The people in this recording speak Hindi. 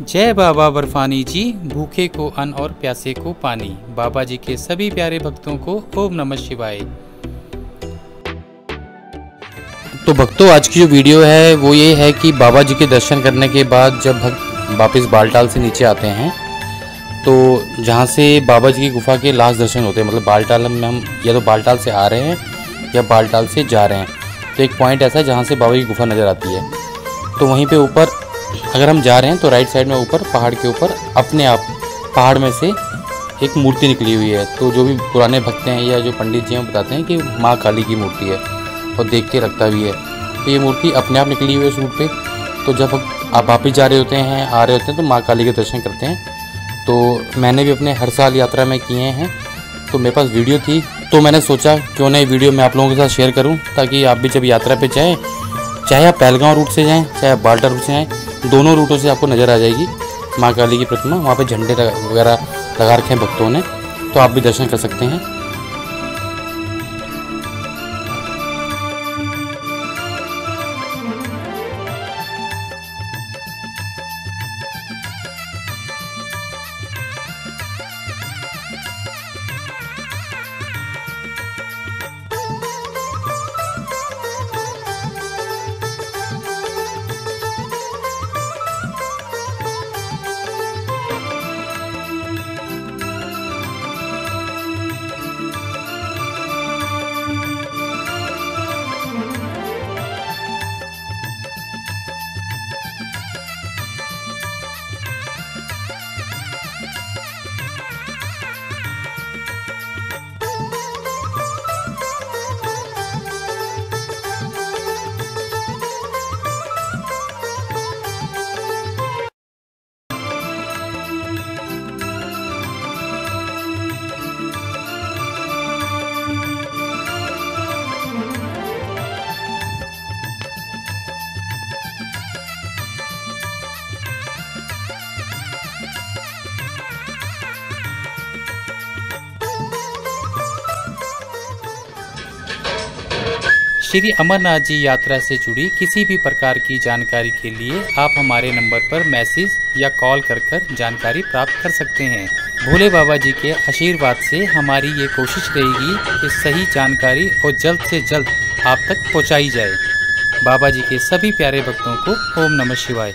जय बाबा बर्फानी जी, भूखे को अन्न और प्यासे को पानी। बाबा जी के सभी प्यारे भक्तों को ओम नमः शिवाय। तो भक्तों, आज की जो वीडियो है, वो ये है कि बाबा जी के दर्शन करने के बाद जब भक्त वापस बालटाल से नीचे आते हैं तो जहाँ से बाबा जी की गुफा के लास्ट दर्शन होते हैं मतलब बालटाल में हम या तो बालटाल से आ रहे हैं, या बालटाल से जा रहे हैं। तो एक पॉइंट ऐसा है जहाँ से बाबा की गुफा नज़र आती है। तो वहीं पे ऊपर अगर हम जा रहे हैं तो राइट साइड में ऊपर, पहाड़ के ऊपर, अपने आप, पहाड़ में से एक मूर्ति निकली हुई है। तो जो भी पुराने भक्त हैं या जो पंडित जी हैं बताते हैं कि माँ काली की मूर्ति है और देख के रखता भी है। तो ये मूर्ति अपने आप निकली हुई है सूट पर तो जब आप वापिस जा रहे होते हैं, आ रहे होते हैं तो माँ काली के दर्शन करते हैं। तो मैंने भी अपने हर साल यात्रा में किए हैं। तो मेरे पास वीडियो थी तो मैंने सोचा, क्यों ना ये वीडियो मैं आप लोगों के साथ शेयर करूँ, ताकि आप भी जब यात्रा पे जाएँ, चाहे आप पहलगांव रूट से जाएँ, चाहे आप बाल्टा रूट से जाएँ दोनों रूटों से आपको नज़र आ जाएगी। माँ काली की प्रतिमा, वहाँ पे झंडे वगैरह लगा रखे हैं भक्तों ने तो आप भी दर्शन कर सकते हैं। श्री अमरनाथ जी यात्रा से जुड़ी किसी भी प्रकार की जानकारी के लिए आप हमारे नंबर पर मैसेज या कॉल कर कर जानकारी प्राप्त कर सकते हैं। भोले बाबा जी के आशीर्वाद से हमारी ये कोशिश रहेगी कि सही जानकारी और जल्द से जल्द आप तक पहुंचाई जाए। बाबा जी के सभी प्यारे भक्तों को ओम नमः शिवाय।